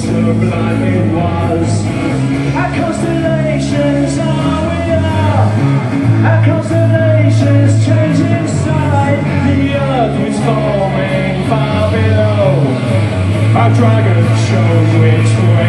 surviving was Our constellations are we are Our constellations change inside The earth. Is forming far below. Our dragon shows which way.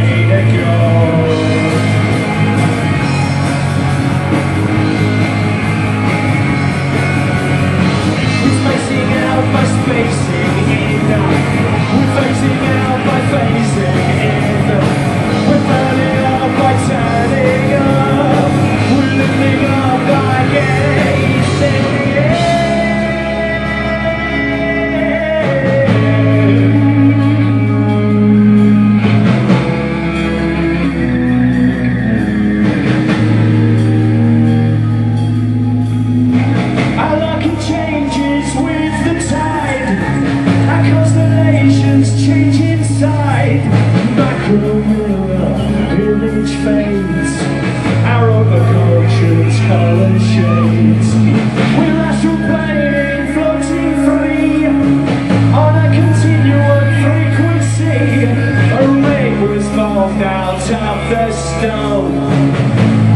stone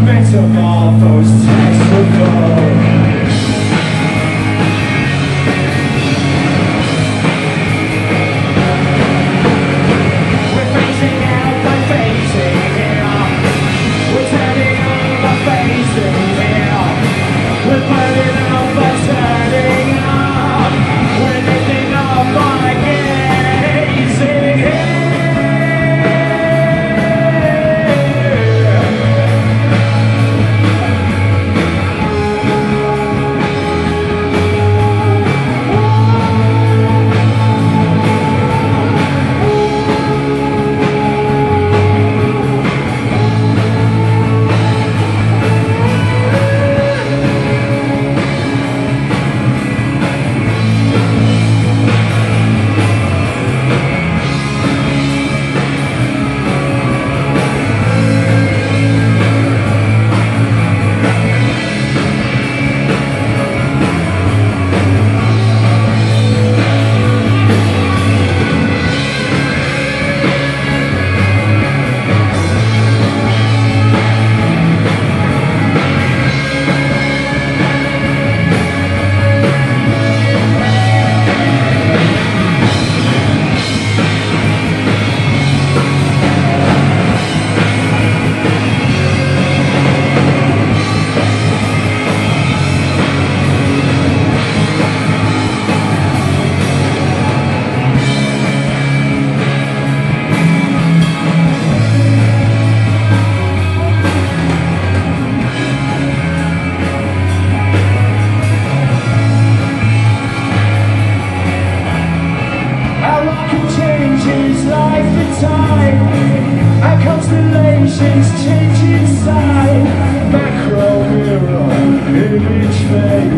Metamorphosed, Our constellations change inside. Macro mirror image fade.